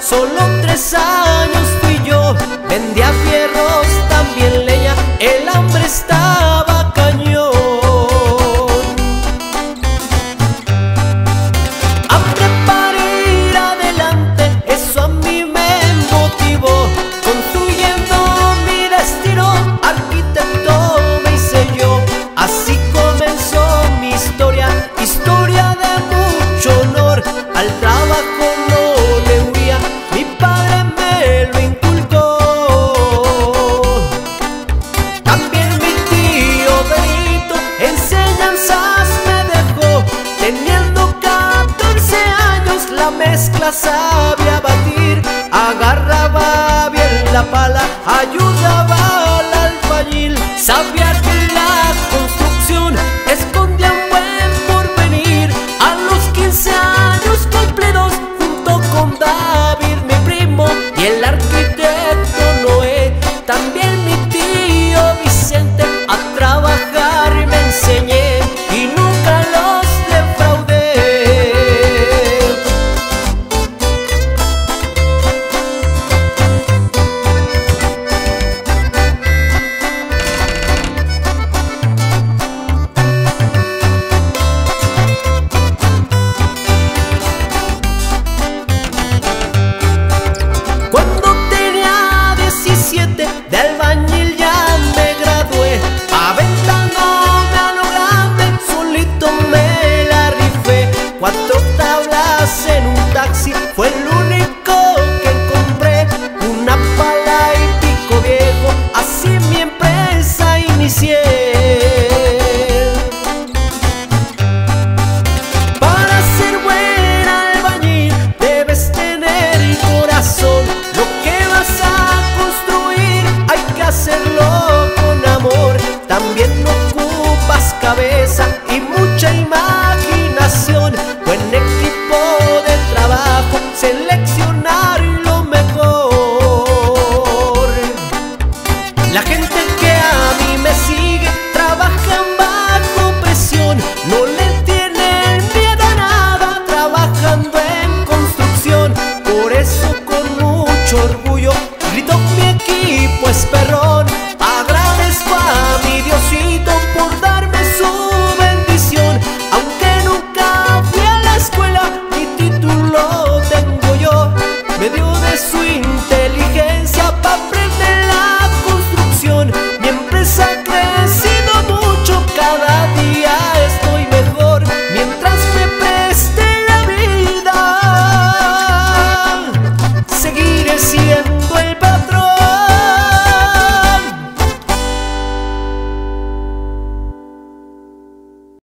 Solo tres años fui yo, vendía fierros, también leña, el hambre estaba cañón. Hambre para adelante, eso a mí me motivó, construyendo mi destino, arquitecto me hice yo, así comenzó mi historia, historia la pala ayudaba al albañil, sabía su.